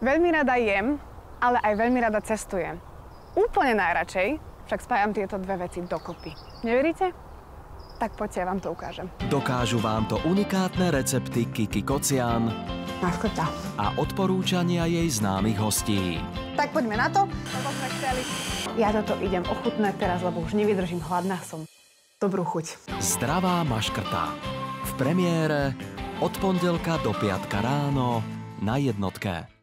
Veľmi rada jem, ale aj veľmi rada cestujem. Úplne najradšej však spájam tieto dve veci dokopy. Neveríte? Tak poďte, ja vám to ukážem. Dokážu vám to unikátne recepty Kiki Kocian Maskota. a odporúčania jej známych hostí. Tak poďme na to. Ja toto idem ochutnať teraz, lebo už nevydržím, hladná som. Dobrú chuť. Zdravá maškrta. V premiére od pondelka do piatka ráno na jednotke.